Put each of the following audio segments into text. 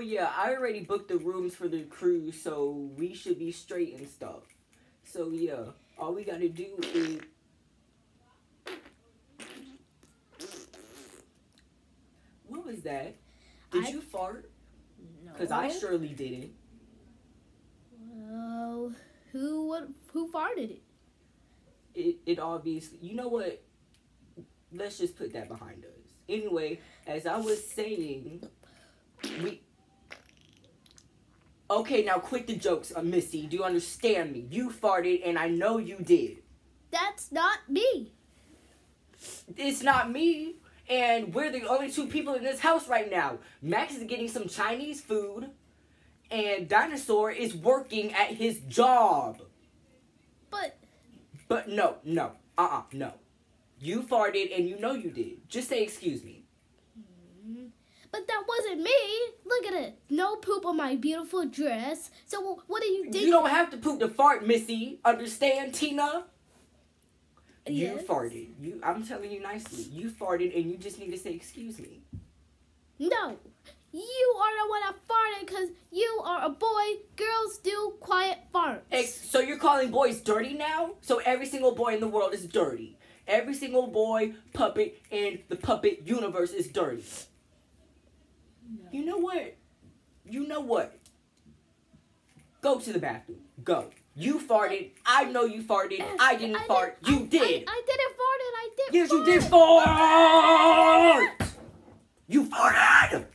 yeah, I already booked the rooms for the cruise, so we should be straight and stuff. So yeah, all we gotta do is. What was that? Did I- you fart? No. Because I surely didn't. Well, who what, who farted it? It, it obviously. You know what? Let's just put that behind us. Anyway, as I was saying, we. Okay, now quit the jokes, uh, Missy. Do you understand me? You farted, and I know you did. That's not me. It's not me, and we're the only two people in this house right now. Max is getting some Chinese food, and Dinosaur is working at his job. But But no, no, uh uh no. You farted, and you know you did. Just say excuse me. But that wasn't me. Look at it. No poop on my beautiful dress. So what do you think? You don't have to poop to fart, Missy. Understand, Tina? Yes. You farted. You. I'm telling you nicely. You farted, and you just need to say excuse me. No. You are the one that farted because you are a boy. Girls do quiet farts. Ex- so you're calling boys dirty now? So every single boy in the world is dirty. Every single boy puppet in the puppet universe is dirty. You know what? You know what? Go to the bathroom. Go. You farted. I know you farted. I didn't fart. I- You I- did. I, didn't fart and I did Yes, you did fart. You farted.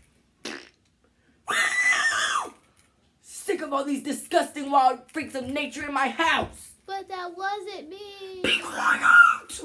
Sick of all these disgusting wild freaks of nature in my house. But that wasn't me. Be quiet.